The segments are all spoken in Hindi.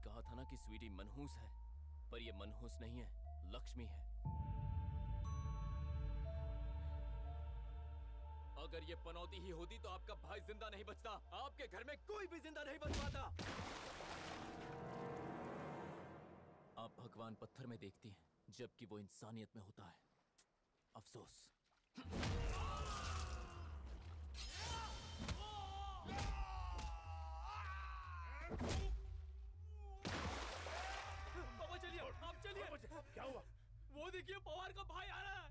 कहा था ना कि स्वीटी मनहूस है, पर ये मनहूस नहीं है, लक्ष्मी है। अगर ये पनौती ही होती तो आपका भाई ज़िंदा नहीं बचता, आपके घर में कोई भी ज़िंदा नहीं बच पाता। आप भगवान पत्थर में देखती हैं, जबकि वो इंसानियत में होता है। अफसोस। वो देखिए पवार का भाई आ रहा है।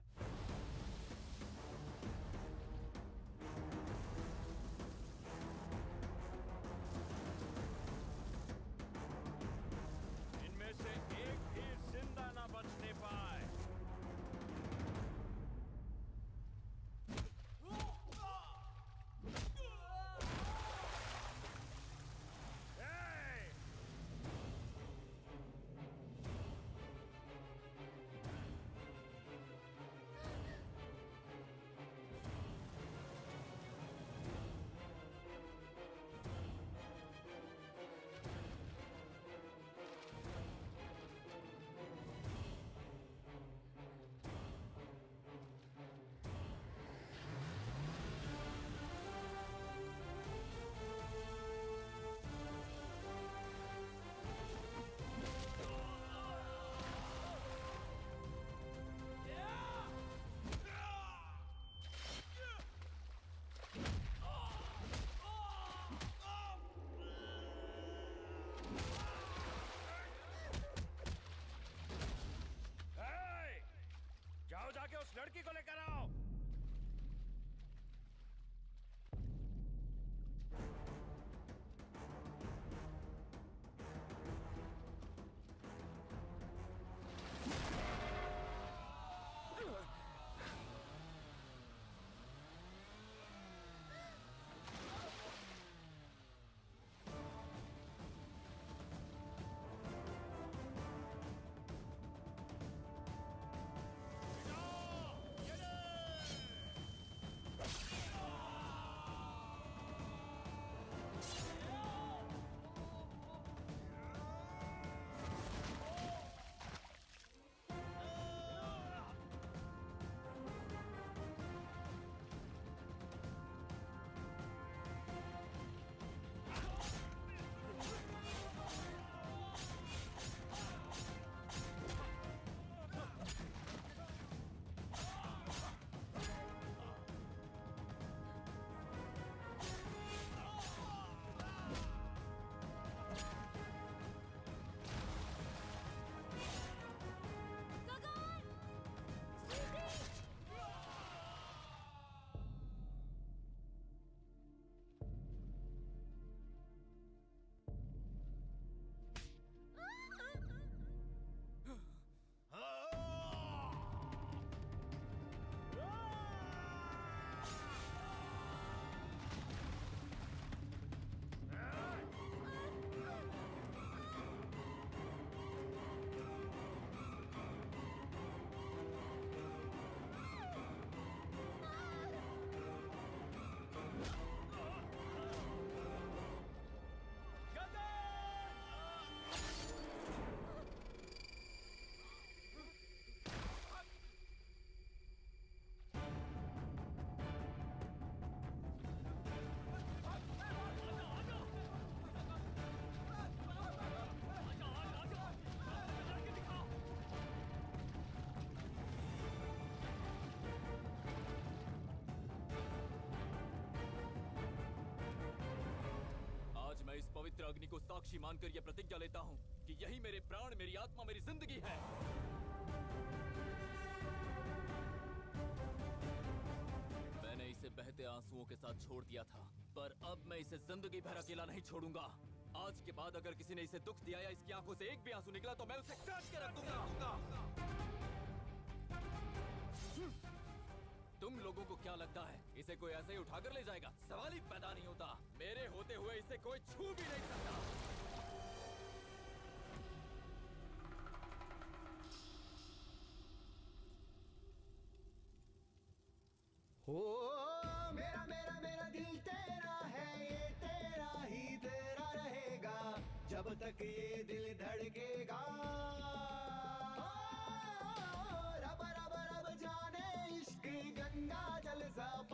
aquí con el पवित्र अग्नि को साक्षी मानकर यह प्रतिज्ञा लेता हूँ कि यही मेरे प्राण, मेरी आत्मा, मेरी ज़िंदगी है। मैंने इसे बहते आंसुओं के साथ छोड़ दिया था, पर अब मैं इसे ज़िंदगी भर अकेला नहीं छोड़ूँगा। आज के बाद अगर किसी ने इसे दुख दिया या इसकी आँखों से एक भी आँसू निकला तो मैं उसे काट के रख दूँगा। तुम लोगों को क्या लगता है? इसे कोई ऐसे ही उठाकर ले जाएगा? सवाल ही पैदा नहीं होता। मेरे होते हुए इसे कोई छू भी नहीं सकता। ओ मेरा मेरा मेरा दिल तेरा है, ये तेरा ही, तेरा रहेगा। जब तक ये दिल धड़केगा। रब रब